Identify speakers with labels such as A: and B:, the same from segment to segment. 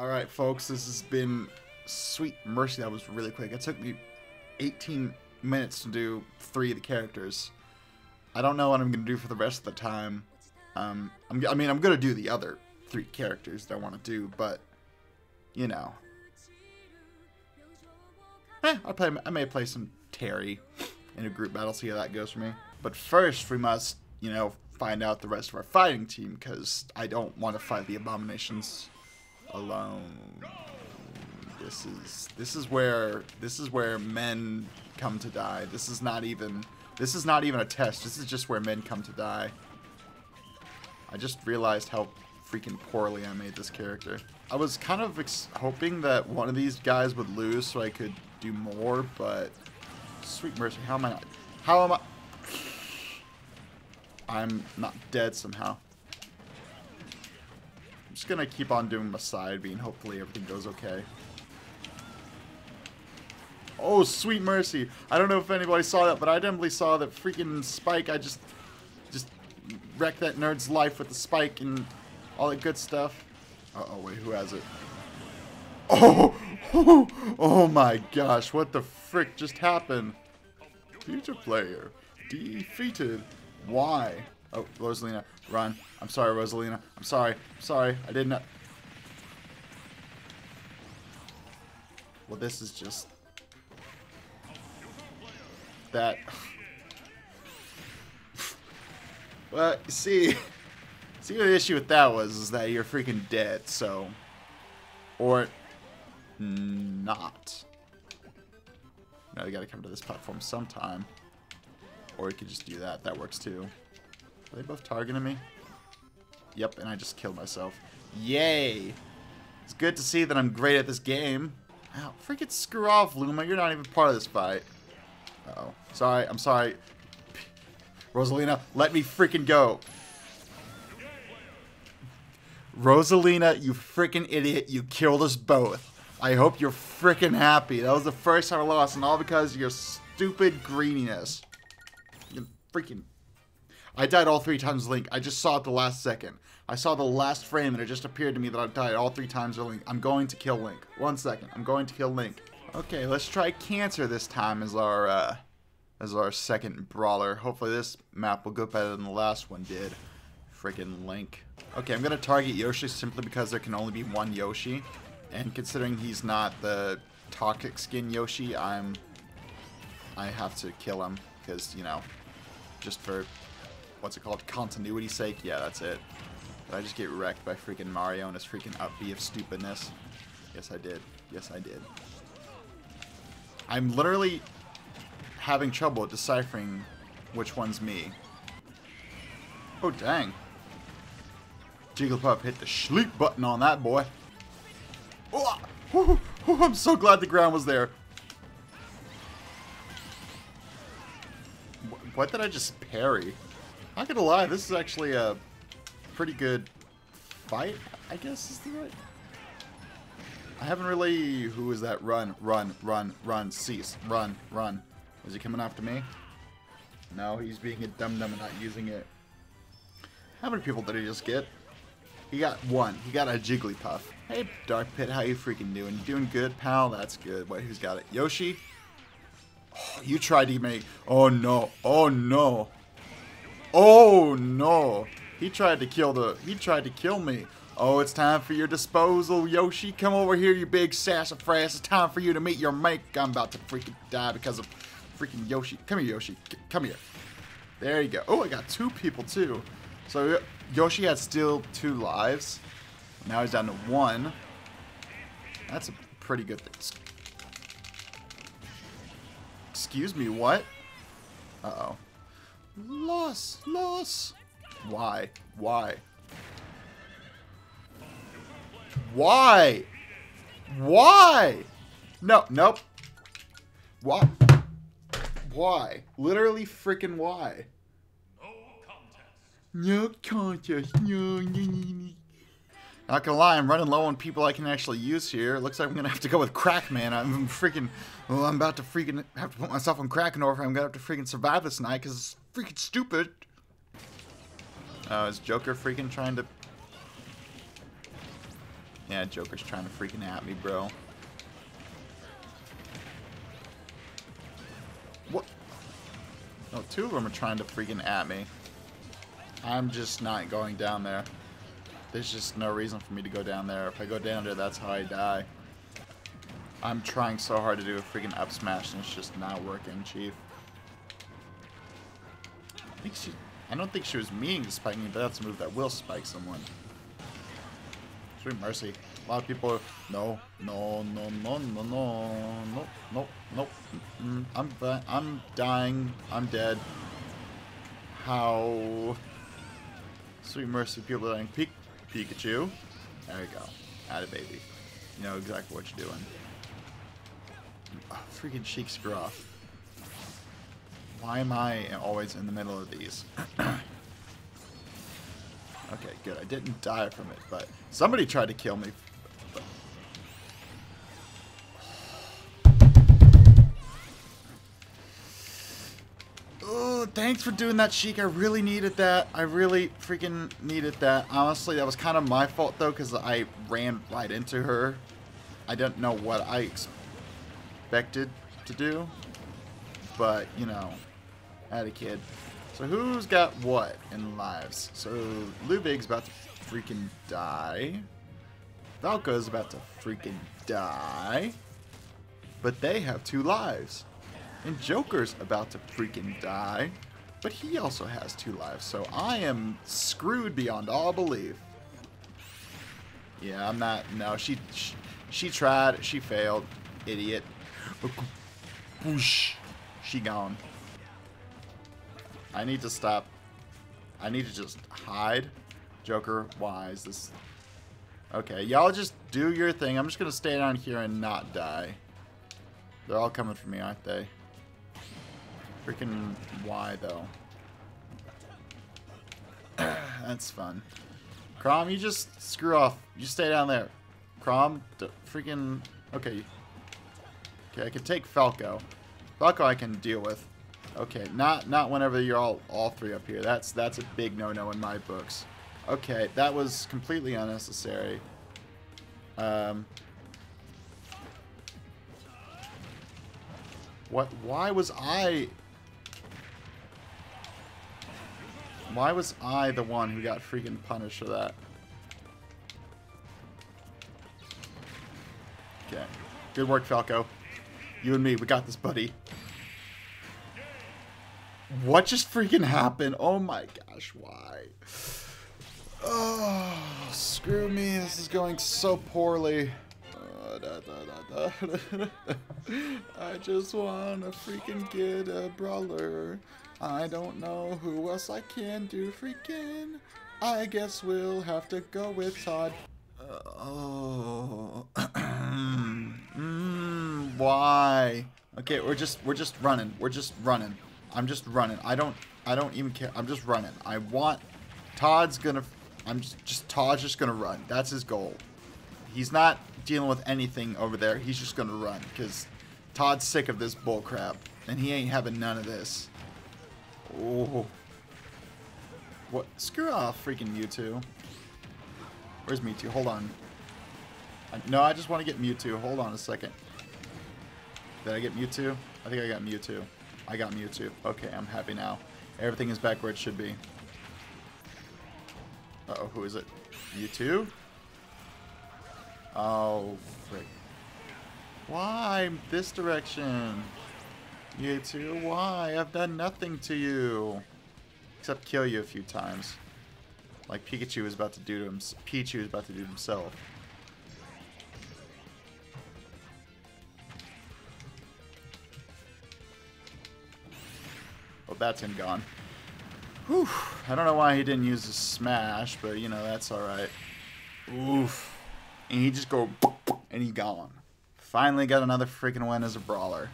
A: Alright, folks, this has been Sweet Mercy. That was really quick. It took me 18 minutes to do three of the characters. I don't know what I'm going to do for the rest of the time. Um, I'm, I mean, I'm going to do the other three characters that I want to do, but, you know. Eh, I'll play, I may play some Terry in a group battle, see how that goes for me. But first, we must, you know, find out the rest of our fighting team, because I don't want to fight the Abominations alone. This is this is where this is where men come to die. This is not even this is not even a test. This is just where men come to die. I just realized how freaking poorly I made this character. I was kind of hoping that one of these guys would lose so I could do more, but sweet mercy, how am I? How am I? I'm not dead somehow just gonna keep on doing my side beam. Hopefully everything goes okay. Oh, sweet mercy. I don't know if anybody saw that, but I definitely saw that freaking spike. I just just wrecked that nerd's life with the spike and all that good stuff. Uh-oh, wait, who has it? Oh, oh, oh my gosh, what the frick just happened? Future player defeated. Why? Oh, Rosalina, run. I'm sorry, Rosalina. I'm sorry. I'm sorry. I did not... Well, this is just... That... well, you see... See, the issue with that was is that you're freaking dead, so... Or... Not. Now you gotta come to this platform sometime. Or you could just do that. That works too. Are they both targeting me? Yep, and I just killed myself. Yay! It's good to see that I'm great at this game. Ow, freaking screw off, Luma. You're not even part of this fight. Uh oh Sorry, I'm sorry. Rosalina, let me freaking go. Rosalina, you freaking idiot. You killed us both. I hope you're freaking happy. That was the first time I lost, and all because of your stupid greeniness. You freaking I died all three times Link. I just saw it the last second. I saw the last frame and it just appeared to me that I died all three times Link. I'm going to kill Link. One second. I'm going to kill Link. Okay, let's try Cancer this time as our, uh, as our second brawler. Hopefully this map will go better than the last one did. Freaking Link. Okay, I'm going to target Yoshi simply because there can only be one Yoshi. And considering he's not the toxic skin Yoshi, I'm... I have to kill him because, you know, just for what's it called, continuity sake? Yeah, that's it. Did I just get wrecked by freaking Mario and his freaking upbeat of stupidness? Yes, I did. Yes, I did. I'm literally having trouble deciphering which one's me. Oh, dang. Jigglypuff hit the sleep button on that boy. Oh, oh, oh, I'm so glad the ground was there. What did I just parry? Not gonna lie, this is actually a pretty good fight, I guess is the right... I haven't really... Who is that? Run, run, run, run, cease, run, run. Is he coming after me? No, he's being a dum-dum and not using it. How many people did he just get? He got one. He got a Jigglypuff. Hey, Dark Pit, how you freaking doing? You doing good, pal? That's good. Wait, who's got it? Yoshi? Oh, you tried to make... Oh, no. Oh, no. Oh no! He tried to kill the. He tried to kill me. Oh, it's time for your disposal, Yoshi. Come over here, you big sassafras. It's time for you to meet your mate. I'm about to freaking die because of freaking Yoshi. Come here, Yoshi. Come here. There you go. Oh, I got two people too. So Yoshi had still two lives. Now he's down to one. That's a pretty good thing. Excuse me, what? Uh-oh. Loss! Loss! Why? Why? Why? Why? No, nope. Why? Why? Literally freaking why? No contest. No, no, no, no. Not gonna lie, I'm running low on people I can actually use here. Looks like I'm gonna have to go with crack, man. I'm freaking. Well, I'm about to freaking have to put myself on Krakenor. I'm gonna have to freaking survive this night because it's freaking stupid. Oh, is Joker freaking trying to. Yeah, Joker's trying to freaking at me, bro. What? No, two of them are trying to freaking at me. I'm just not going down there. There's just no reason for me to go down there. If I go down there, that's how I die. I'm trying so hard to do a freaking up smash, and it's just not working, Chief. I think she... I don't think she was meaning to spike me, but that's a move that will spike someone. Sweet mercy. A lot of people no, no, no, no, no, no, no, no, no. Mm, I'm, I'm dying. I'm dead. How? Sweet mercy, people like, Pik Pikachu. There you go. Add a baby. You know exactly what you're doing. Oh, freaking Sheik screw. Why am I always in the middle of these? Okay, good. I didn't die from it, but somebody tried to kill me. Oh, thanks for doing that, Sheik. I really needed that. I really freaking needed that. Honestly, that was kind of my fault, though, because I ran right into her. I didn't know what I expected to do. But, you know, Had a kid. So who's got what in lives? So Ludwig's about to freaking die. Falco's about to freaking die. But they have two lives. And Joker's about to freaking die. But he also has two lives. So I am screwed beyond all belief. Yeah, I'm not. No, she, she, she tried. She failed. Idiot. She gone. I need to stop. I need to just hide. Joker, why is this... Okay, y'all just do your thing. I'm just to stay down here and not die. They're all coming for me, aren't they? Freaking why, though? That's fun. Chrom, you just screw off. You stay down there. Chrom, freaking... Okay. Okay, I can take Falco. Falco I can deal with. Okay, not not whenever you're all all three up here. That's that's a big no-no in my books. Okay, that was completely unnecessary. Um, what? Why was I? Why was I the one who got freaking punished for that? Okay, good work, Falco. You and me, we got this, buddy. What just freaking happened? Oh my gosh, why? Oh, screw me. This is going so poorly. I just want to freaking get a brawler. I don't know who else I can do freaking. I guess we'll have to go with Todd. Uh, oh. mm, why? Okay, we're just we're just running. We're just running. I'm just running. I don't I don't even care. I'm just running. I want Todd's gonna I'm just, just Todd's just gonna run. That's his goal. He's not dealing with anything over there. He's just gonna run because Todd's sick of this bullcrap and he ain't having none of this. Oh. What? Screw off, freaking Mewtwo. Where's Mewtwo? Hold on. I, no, I just want to get Mewtwo. Hold on a second. Did I get Mewtwo? I think I got Mewtwo. I got Mewtwo. Okay, I'm happy now. Everything is back where it should be. Uh oh who is it? Mewtwo? Oh, frick. Why this direction? Mewtwo, why? I've done nothing to you. Except kill you a few times. Like Pikachu is about to do to him. Pichu is about to do to himself. That's him gone. Whew. I don't know why he didn't use the smash, but you know, that's alright. Oof. And he just go and he gone. Finally got another freaking win as a brawler.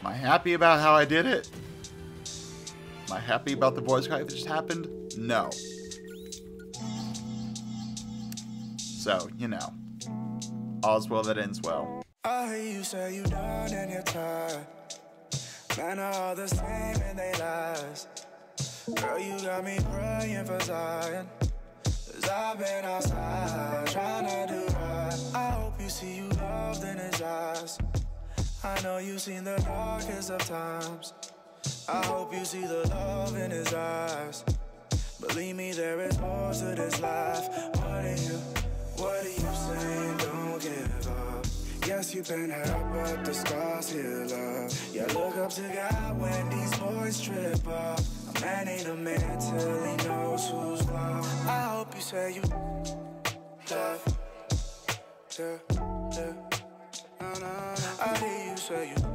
A: Am I happy about how I did it? Am I happy about the voice crack that just happened? No. So, you know. All's well that ends well. I hear you say you done and you're tired. Man are all the same and they lies. Girl, you got me praying for Zion. Cause I've been outside trying to do
B: right. I hope you see you loved in his eyes. I know you've seen the darkest of times. I hope you see the love in his eyes. Believe me, there is more to this life. What are you, what are you saying? Don't give up. You've been hurt, but the scars heal up. Yeah, look up to God when these boys trip up. A man ain't a man till he knows who's what. I hope you say you love. Yeah, yeah. I hear you say you